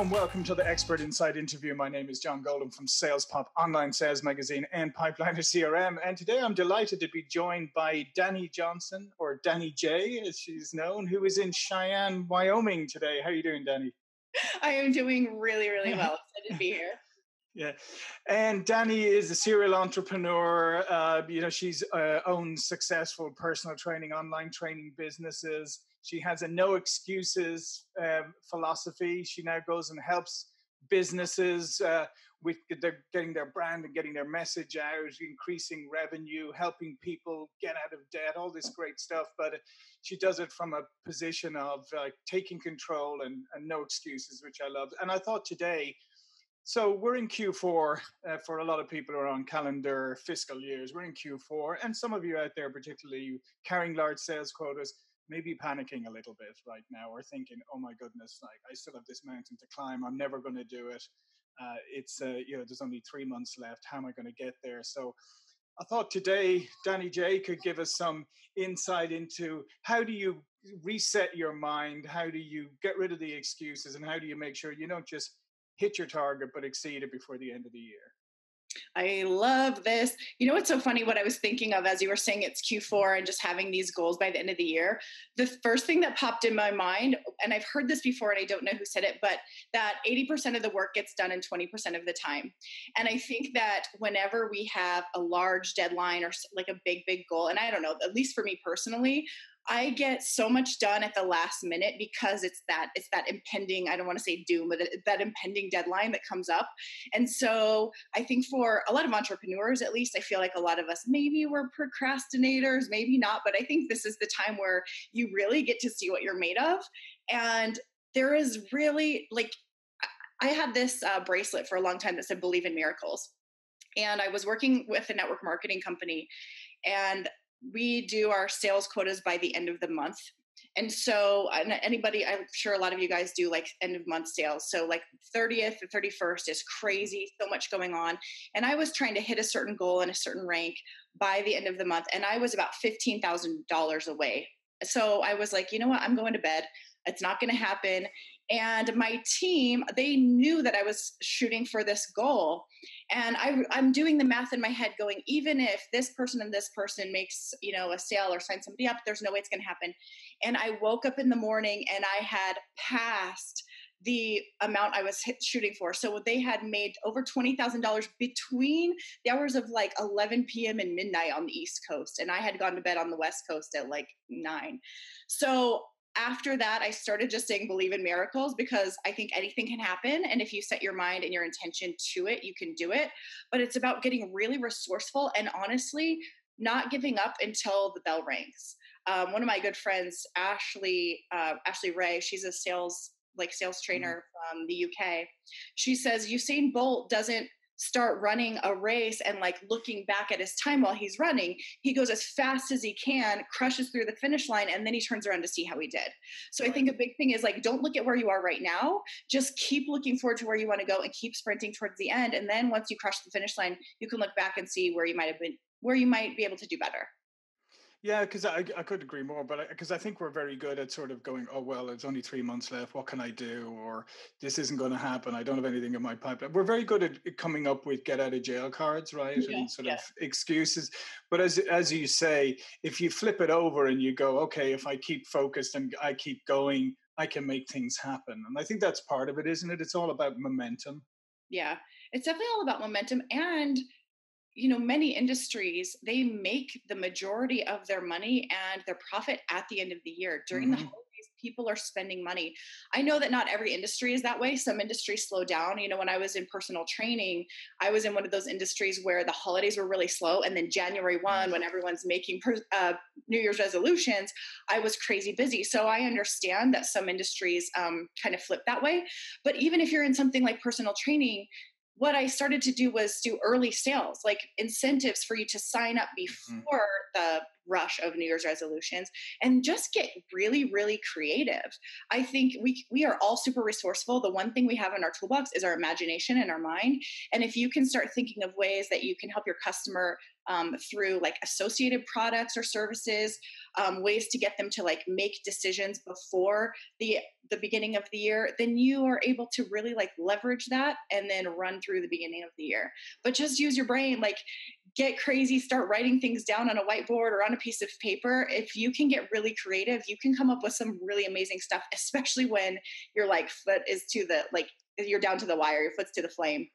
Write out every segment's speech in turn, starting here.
Hello and welcome to the Expert Insight interview. My name is John Golden from Sales Pop, online sales magazine, and Pipeliner CRM. And today I'm delighted to be joined by Danny Johnson, or Danny J, as she's known, who is in Cheyenne, Wyoming today. How are you doing, Danny? I am doing really, really well. Excited to be here. Yeah, and Danny is a serial entrepreneur. Uh, you know, she's uh, owns successful personal training, online training businesses. She has a no excuses um, philosophy. She now goes and helps businesses uh, with their, getting their brand and getting their message out, increasing revenue, helping people get out of debt, all this great stuff. But she does it from a position of uh, taking control and, and no excuses, which I love. And I thought today so we're in Q4 uh, for a lot of people who are on calendar fiscal years. We're in Q4, and some of you out there, particularly carrying large sales quotas, may be panicking a little bit right now, or thinking, "Oh my goodness, like I still have this mountain to climb. I'm never going to do it. Uh, it's uh, you know, there's only three months left. How am I going to get there?" So. I thought today Danny J could give us some insight into how do you reset your mind, how do you get rid of the excuses, and how do you make sure you don't just hit your target but exceed it before the end of the year. I love this. You know what's so funny? What I was thinking of as you were saying it's Q4 and just having these goals by the end of the year. The first thing that popped in my mind, and I've heard this before and I don't know who said it, but that 80% of the work gets done in 20% of the time. And I think that whenever we have a large deadline or like a big, big goal, and I don't know, at least for me personally, I get so much done at the last minute because it's that it's that impending I don't want to say doom but that impending deadline that comes up. And so I think for a lot of entrepreneurs at least I feel like a lot of us maybe we're procrastinators, maybe not, but I think this is the time where you really get to see what you're made of and there is really like I had this uh, bracelet for a long time that said believe in miracles. And I was working with a network marketing company and we do our sales quotas by the end of the month. And so, anybody, I'm sure a lot of you guys do like end of month sales. So, like 30th or 31st is mm-hmm. crazy, so much going on. And I was trying to hit a certain goal and a certain rank by the end of the month, and I was about $15,000 away. So, I was like, you know what? I'm going to bed. It's not going to happen. And my team, they knew that I was shooting for this goal. And I, I'm doing the math in my head going, even if this person and this person makes, you know, a sale or sign somebody up, there's no way it's going to happen. And I woke up in the morning and I had passed the amount I was shooting for. So they had made over $20,000 between the hours of like 11 p.m. and midnight on the East Coast. And I had gone to bed on the West Coast at like nine. So after that, I started just saying believe in miracles because I think anything can happen. And if you set your mind and your intention to it, you can do it. But it's about getting really resourceful and honestly, not giving up until the bell rings. Um, one of my good friends, Ashley, uh, Ashley Ray, she's a sales like sales mm-hmm. trainer mm-hmm. from the UK. She says Usain Bolt doesn't start running a race and like looking back at his time while he's running. He goes as fast as he can, crushes through the finish line, and then he turns around to see how he did. So right. I think a big thing is like, don't look at where you are right now. Just keep looking forward to where you want to go and keep sprinting towards the end. And then once you crush the finish line, you can look back and see where you might have been, where you might be able to do better. Yeah, because I, I could agree more, but because I, I, think we're very good at sort of going, oh, well, it's only three months left. What can I do? Or this isn't going to happen. I don't have anything in my pipeline. We're very good at coming up with get out of jail cards, right? Yeah, and sort yeah. of excuses. But as, as you say, if you flip it over and you go, okay, if I keep focused and I keep going, I can make things happen. And I think that's part of it, isn't it? It's all about momentum. Yeah, it's definitely all about momentum and you know many industries they make the majority of their money and their profit at the end of the year. During mm-hmm. the holidays people are spending money. I know that not every industry is that way. Some industries slow down. You know when i was in personal training i was in one of those industries where the holidays were really slow and then january 1 when everyone's making uh, new year's resolutions i was crazy busy. So i understand that some industries um, kind of flip that way. But even if you're in something like personal training what I started to do was do early sales, like incentives for you to sign up mm-hmm. before mm-hmm. the rush of new year's resolutions and just get really really creative i think we we are all super resourceful the one thing we have in our toolbox is our imagination and our mind and if you can start thinking of ways that you can help your customer um, through like associated products or services um, ways to get them to like make decisions before the the beginning of the year then you are able to really like leverage that and then run through the beginning of the year. But just use your brain like get crazy start writing things down on a whiteboard or on a piece of paper. If you can get really creative you can come up with some really amazing stuff especially when your like foot is to the like you're down to the wire your foot's to the flame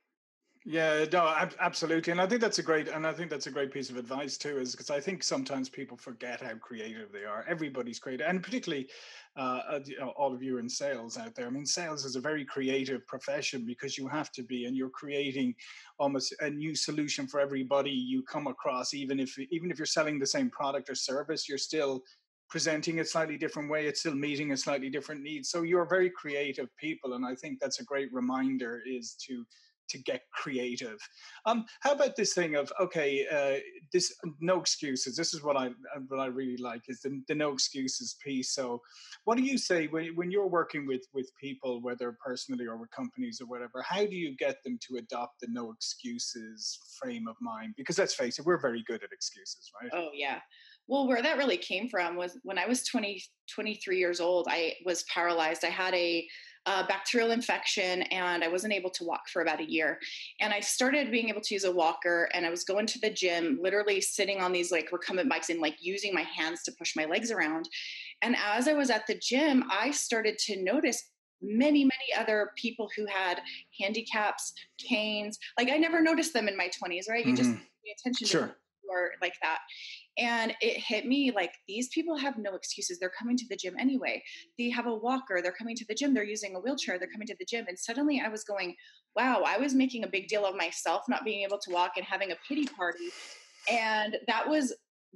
yeah, no, absolutely, and I think that's a great, and I think that's a great piece of advice too, is because I think sometimes people forget how creative they are. Everybody's creative, and particularly uh, uh you know, all of you in sales out there. I mean, sales is a very creative profession because you have to be, and you're creating almost a new solution for everybody you come across. Even if even if you're selling the same product or service, you're still presenting a slightly different way. It's still meeting a slightly different need. So you're very creative people, and I think that's a great reminder is to to get creative. Um, how about this thing of okay, uh, this no excuses. This is what I uh, what I really like is the, the no excuses piece. So, what do you say when when you're working with with people, whether personally or with companies or whatever? How do you get them to adopt the no excuses frame of mind? Because let's face it, we're very good at excuses, right? Oh yeah. Well, where that really came from was when I was 20, 23 years old, I was paralyzed. I had a a bacterial infection and I wasn't able to walk for about a year. And I started being able to use a walker and I was going to the gym, literally sitting on these like recumbent bikes and like using my hands to push my legs around. And as I was at the gym, I started to notice many, many other people who had handicaps, canes. Like I never noticed them in my 20s, right? You mm-hmm. just pay attention sure. to or like that. And it hit me like these people have no excuses. They're coming to the gym anyway. They have a walker. They're coming to the gym. They're using a wheelchair. They're coming to the gym. And suddenly I was going, wow, I was making a big deal of myself not being able to walk and having a pity party. And that was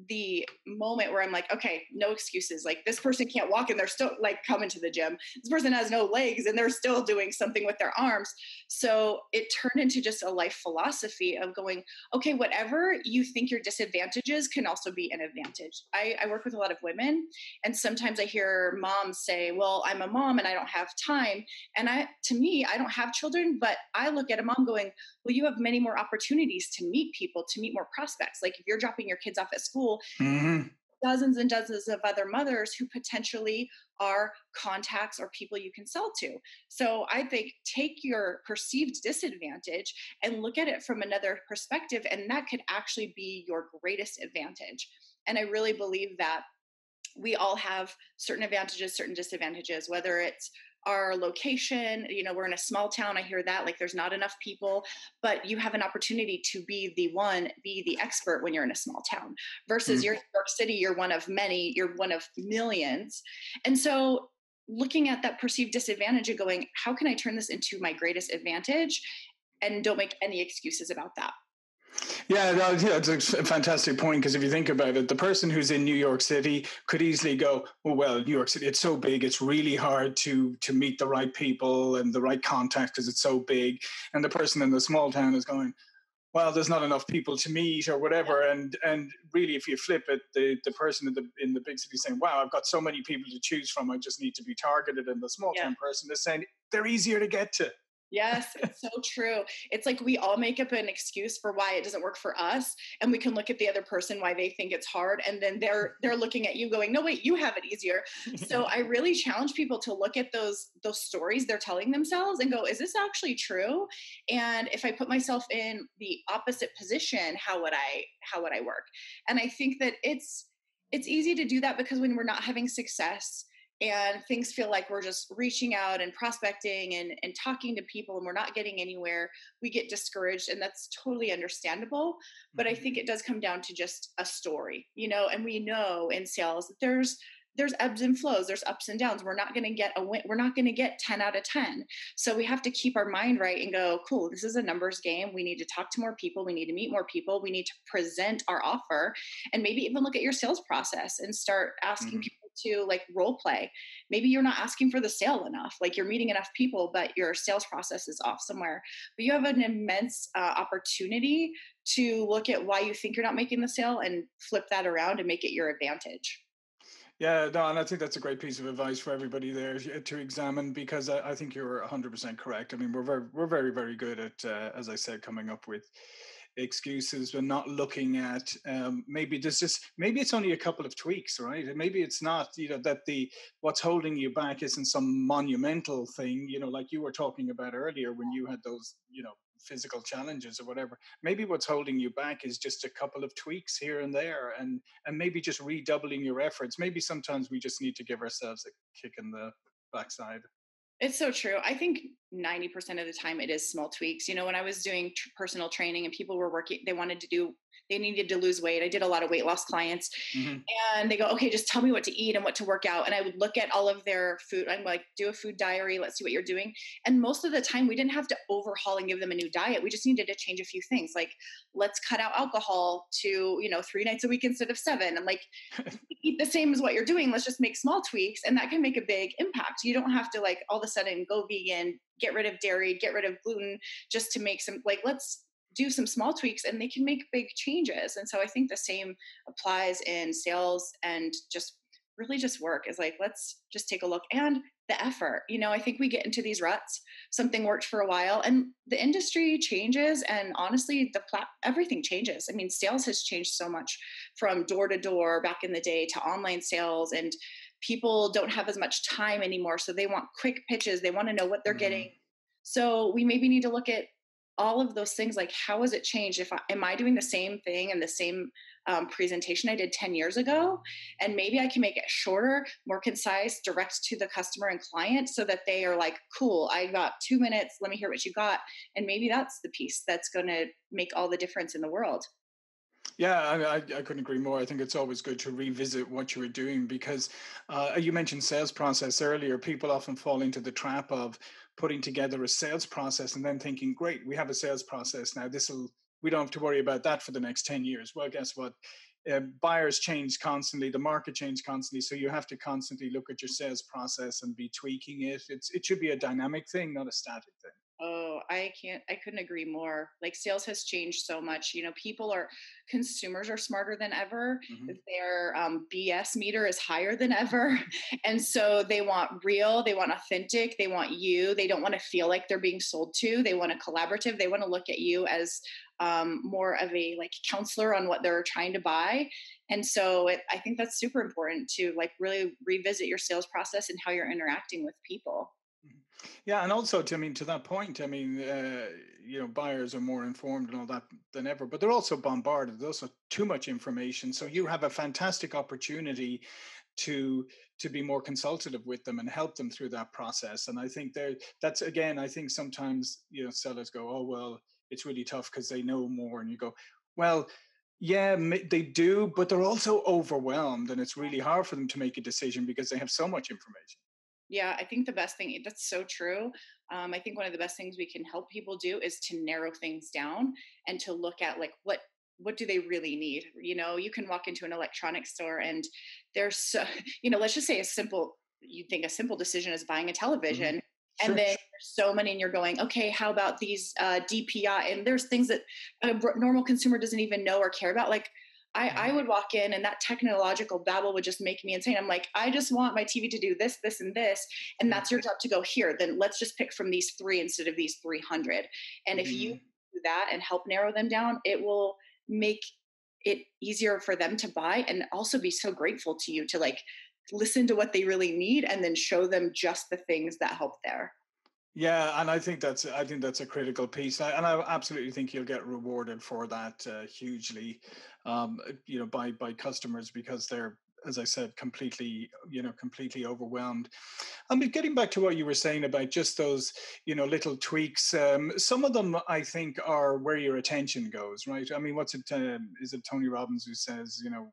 the moment where I'm like, okay, no excuses. Like this person can't walk and they're still like coming to the gym. This person has no legs and they're still doing something with their arms. So it turned into just a life philosophy of going, okay, whatever you think your disadvantages can also be an advantage. I, I work with a lot of women and sometimes I hear moms say, well, I'm a mom and I don't have time. And I, to me, I don't have children, but I look at a mom going, well, you have many more opportunities to meet people, to meet more prospects. Like if you're dropping your kids off at school, mm-hmm. dozens and dozens of other mothers who potentially are contacts or people you can sell to. So I think take your perceived disadvantage and look at it from another perspective, and that could actually be your greatest advantage. And I really believe that we all have certain advantages, certain disadvantages, whether it's our location you know we're in a small town i hear that like there's not enough people but you have an opportunity to be the one be the expert when you're in a small town versus mm. New York City you're one of many you're one of millions. And so looking at that perceived disadvantage and going how can i turn this into my greatest advantage? and don't make any excuses about that yeah, that, yeah, it's a fantastic point because if you think about it, the person who's in New York City could easily go, oh, well, New York City, it's so big, it's really hard to to meet the right people and the right contact because it's so big. And the person in the small town is going, well, there's not enough people to meet or whatever. And and really, if you flip it, the the person in the in the big city saying, wow, I've got so many people to choose from, I just need to be targeted. And the small yeah. town person is saying, they're easier to get to. Yes, it's so true. It's like we all make up an excuse for why it doesn't work for us, and we can look at the other person why they think it's hard, and then they're they're looking at you going, "No, wait, you have it easier." so I really challenge people to look at those those stories they're telling themselves and go, "Is this actually true?" And if I put myself in the opposite position, how would I how would I work? And I think that it's it's easy to do that because when we're not having success and things feel like we're just reaching out and prospecting and, and talking to people and we're not getting anywhere we get discouraged and that's totally understandable but i think mm-hmm. it does come down to just a story you know and we know in sales that there's there's ebbs and flows there's ups and downs. We're not going to get a win we're not going to get 10 out of 10 so we have to keep our mind right and go cool this is a numbers game. We need to talk to more people. We need to meet more people. We need to present our offer and maybe even look at your sales process and start asking mm-hmm. people to like role play. Maybe you're not asking for the sale enough, like you're meeting enough people, but your sales process is off somewhere. But you have an immense uh, opportunity to look at why you think you're not making the sale and flip that around and make it your advantage. Yeah, no, and I think that's a great piece of advice for everybody there to examine because I, I think you're 100% correct. I mean, we're very, we're very, very good at, uh, as I said, coming up with excuses we're not looking at um, maybe there's just maybe it's only a couple of tweaks right? Maybe it's not you know that the what's holding you back isn't some monumental thing you know like you were talking about earlier when you had those you know physical challenges or whatever. Maybe what's holding you back is just a couple of tweaks here and there and and maybe just redoubling your efforts. Maybe sometimes we just need to give ourselves a kick in the backside it's so true. I think 90% of the time it is small tweaks. You know, when I was doing personal training and people were working, they wanted to do they needed to lose weight. I did a lot of weight loss clients mm-hmm. and they go, okay, just tell me what to eat and what to work out. And I would look at all of their food. I'm like, do a food diary. Let's see what you're doing. And most of the time we didn't have to overhaul and give them a new diet. We just needed to change a few things. Like let's cut out alcohol to, you know, three nights a week instead of seven. And like eat the same as what you're doing. Let's just make small tweaks. And that can make a big impact. You don't have to like all of a sudden go vegan, get rid of dairy, get rid of gluten just to make some like let's do some small tweaks and they can make big changes. And so I think the same applies in sales and just really just work is like, let's just take a look and the effort. You know, I think we get into these ruts. Something worked for a while and the industry changes and honestly the plat- everything changes. I mean, sales has changed so much from door to door back in the day to online sales and people don't have as much time anymore so they want quick pitches, they want to know what they're mm-hmm. getting. So we maybe need to look at all of those things like how has it changed if I, am i doing the same thing and the same um, presentation i did 10 years ago and maybe i can make it shorter more concise direct to the customer and client so that they are like cool i got two minutes let me hear what you got and maybe that's the piece that's going to make all the difference in the world yeah, I, I, couldn't agree more. I think it's always good to revisit what you were doing because uh, you mentioned sales process earlier. People often fall into the trap of putting together a sales process and then thinking, great, we have a sales process now. This will we don't have to worry about that for the next 10 years. Well, guess what? Uh, buyers change constantly, the market changes constantly, so you have to constantly look at your sales process and be tweaking it. It's it should be a dynamic thing, not a static thing. I can't, I couldn't agree more. Like sales has changed so much. You know, people are, consumers are smarter than ever. Mm-hmm. Their um, BS meter is higher than ever. And so they want real, they want authentic, they want you. They don't want to feel like they're being sold to. They want a collaborative. They want to look at you as um, more of a like counselor on what they're trying to buy. And so it, I think that's super important to like really revisit your sales process and how you're interacting with people. Yeah, and also to I mean to that point, I mean, uh, you know, buyers are more informed and all that than ever, but they're also bombarded. There's also too much information, so you have a fantastic opportunity to to be more consultative with them and help them through that process. And I think there, that's again, I think sometimes you know sellers go, oh well, it's really tough because they know more, and you go, well. Yeah, they do, but they're also overwhelmed, and it's really hard for them to make a decision because they have so much information. Yeah, I think the best thing that's so true. Um, I think one of the best things we can help people do is to narrow things down and to look at like what what do they really need. You know, you can walk into an electronics store and there's so, you know, let's just say a simple you think a simple decision is buying a mm-hmm. television. Mm-hmm. Sure. And then there's so many, and you're going, okay, how about these uh, DPI? And there's things that a normal consumer doesn't even know or care about. Like, I, I mm-hmm. would walk in and that technological babble would just make me insane. I'm like, I just want my TV to do this, this, and this. And that's your job to go here. Then let's just pick from these three instead of these 300. And mm-hmm. if you mm-hmm. do that and help narrow them down, it will make it easier for them to buy and also be so grateful to you to like listen to what they really need and then show them just the things that help there. Yeah, and I think that's I think that's a critical piece, and I absolutely think you'll get rewarded for that uh, hugely, um, you know, by by customers because they're as I said, completely, you know, completely overwhelmed. I mean, getting back to what you were saying about just those, you know, little tweaks. Um, some of them, I think, are where your attention goes, right? I mean, what's it? Uh, is it Tony Robbins who says, you know,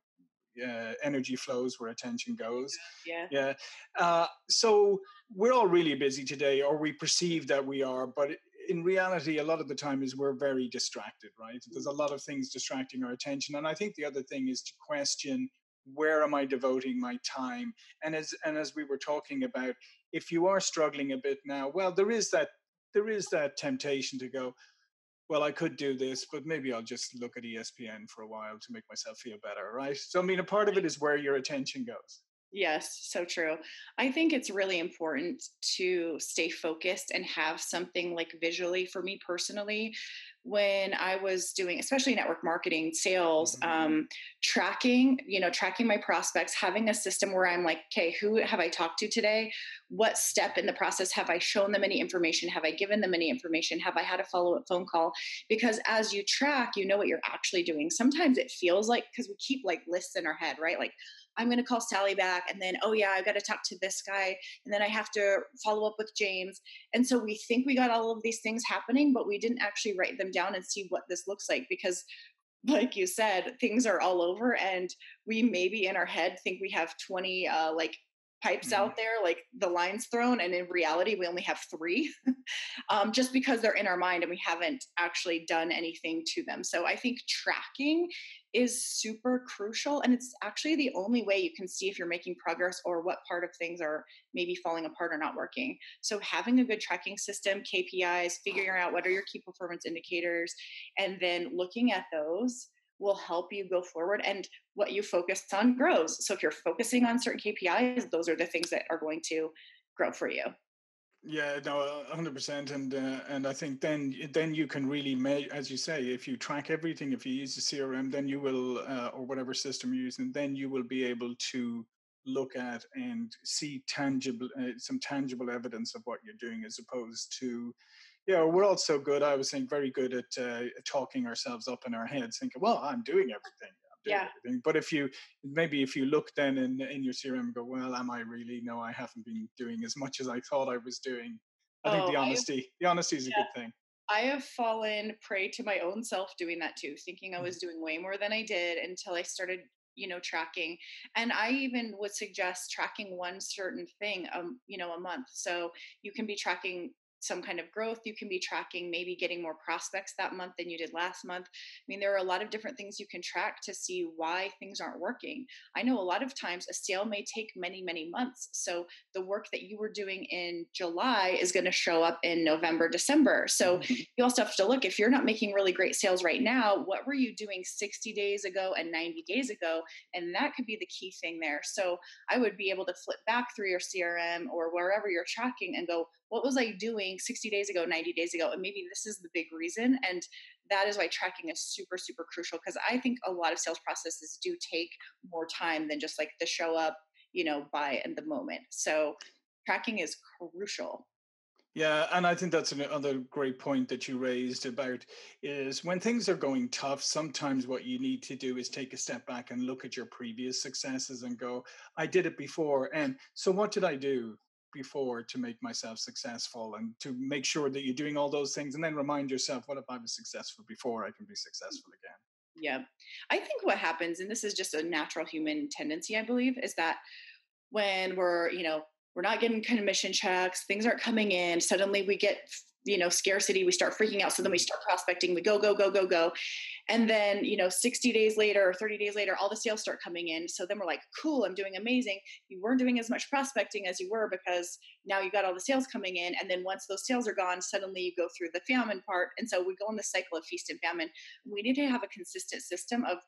uh, energy flows where attention goes. Yeah. Yeah. Uh, so we're all really busy today, or we perceive that we are, but in reality, a lot of the time is we're very distracted, right? There's a lot of things distracting our attention. And I think the other thing is to question where am i devoting my time and as and as we were talking about if you are struggling a bit now well there is that there is that temptation to go well i could do this but maybe i'll just look at espn for a while to make myself feel better right so i mean a part of it is where your attention goes Yes, so true. I think it's really important to stay focused and have something like visually for me personally. When I was doing, especially network marketing, sales, mm-hmm. um, tracking, you know, tracking my prospects, having a system where I'm like, okay, who have I talked to today? What step in the process have I shown them any information? Have I given them any information? Have I had a follow up phone call? Because as you track, you know what you're actually doing. Sometimes it feels like, because we keep like lists in our head, right? Like, I'm going to call Sally back. And then, oh, yeah, I've got to talk to this guy. And then I have to follow up with James. And so we think we got all of these things happening, but we didn't actually write them down and see what this looks like because like you said things are all over and we maybe in our head think we have 20 uh, like pipes mm-hmm. out there, like the lines thrown, and in reality, we only have three, um, just because they're in our mind and we haven't actually done anything to them. So I think tracking is super crucial, and it's actually the only way you can see if you're making progress or what part of things are maybe falling apart or not working. So having a good tracking system, KPIs, figuring out what are your key performance indicators, and then looking at those will help you go forward and what you focus on grows. So if you're focusing on certain KPIs, those are the things that are going to grow for you. Yeah, no, hundred percent, and uh, and I think then then you can really make, as you say, if you track everything, if you use the CRM, then you will, uh, or whatever system you're using, then you will be able to look at and see tangible, uh, some tangible evidence of what you're doing, as opposed to yeah, we're all so good. I was saying very good at uh, talking ourselves up in our heads, thinking, "Well, I'm doing everything." Yeah. Everything. But if you maybe if you look then in in your CRM and go, "Well, am I really? No, I haven't been doing as much as I thought I was doing." I oh, think the honesty, have, the honesty is yeah. a good thing. I have fallen prey to my own self doing that too, thinking I mm-hmm. was doing way more than I did until I started you know tracking and i even would suggest tracking one certain thing um you know a month so you can be tracking some kind of growth you can be tracking maybe getting more prospects that month than you did last month. I mean there are a lot of different things you can track to see why things aren't working. I know a lot of times a sale may take many many months so the work that you were doing in july is going to show up in november december. So mm-hmm. you also have to look if you're not making really great sales right now what were you doing 60 days ago and 90 days ago? And that could be the key thing there. So i would be able to flip back through your crm or wherever you're tracking and go what was I doing 60 days ago, 90 days ago? And maybe this is the big reason. And that is why tracking is super, super crucial because I think a lot of sales processes do take more time than just like the show up, you know, buy in the moment. So tracking is crucial. Yeah, and I think that's another great point that you raised about is when things are going tough, sometimes what you need to do is take a step back and look at your previous successes and go, I did it before. And so what did I do? Before to make myself successful and to make sure that you're doing all those things and then remind yourself what if i was successful before i can be successful again? Yeah i think what happens and this is just a natural human tendency i believe is that when we're you know we're not getting commission checks things aren't coming in suddenly we get you know scarcity we start freaking out. So then we start prospecting we go go go go go. And then you know 60 days later or 30 days later all the sales start coming in. So then we're like cool i'm doing amazing. You weren't doing as much prospecting as you were because now you got all the sales coming in. And then once those sales are gone suddenly you go through the famine part. And so we go in the cycle of feast and famine. We need to have a consistent system of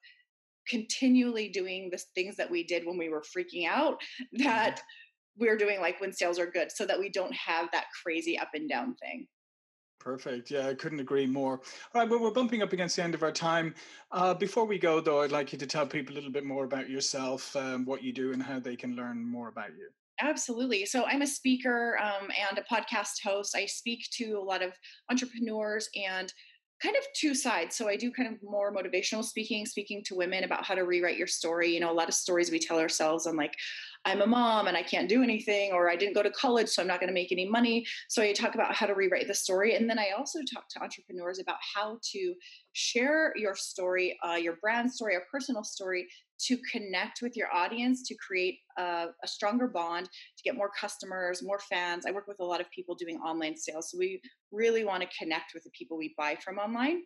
continually doing the things that we did when we were freaking out that mm-hmm. we're doing like when sales are good so that we don't have that crazy up and down thing Perfect. Yeah, I couldn't agree more. All right, well, we're bumping up against the end of our time. Uh, before we go, though, I'd like you to tell people a little bit more about yourself, um, what you do, and how they can learn more about you. Absolutely. So I'm a speaker um, and a podcast host. I speak to a lot of entrepreneurs and kind of two sides. So I do kind of more motivational speaking, speaking to women about how to rewrite your story. You know, a lot of stories we tell ourselves on like, I'm a mom and I can't do anything, or I didn't go to college, so I'm not going to make any money. So I talk about how to rewrite the story. And then I also talk to entrepreneurs about how to share your story, uh, your brand story, or personal story to connect with your audience to create a, a, stronger bond to get more customers more fans i work with a lot of people doing online sales so we really want to connect with the people we buy from online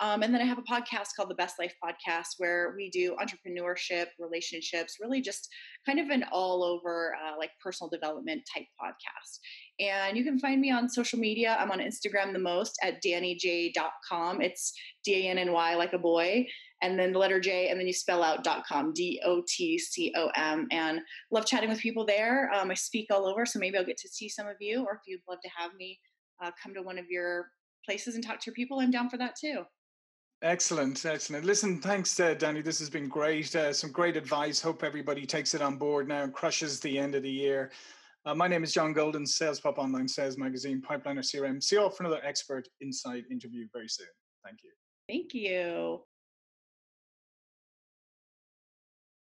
um, and then i have a podcast called the best life podcast where we do entrepreneurship relationships really just kind of an all over uh, like personal development type podcast and you can find me on social media i'm on instagram the most at dannyjdotcom it's d-a-n-n-y like a boy and then the letter J, and then you spell out dot .com, D-O-T-C-O-M, and love chatting with people there. Um, I speak all over, so maybe I'll get to see some of you, or if you'd love to have me uh, come to one of your places and talk to your people, I'm down for that too. Excellent, excellent. Listen, thanks, uh, Danny. This has been great. Uh, some great advice. Hope everybody takes it on board now and crushes the end of the year. Uh, my name is John Golden, Sales Pop Online Sales Magazine, Pipeliner CRM. See you all for another expert insight interview very soon. Thank you. Thank you.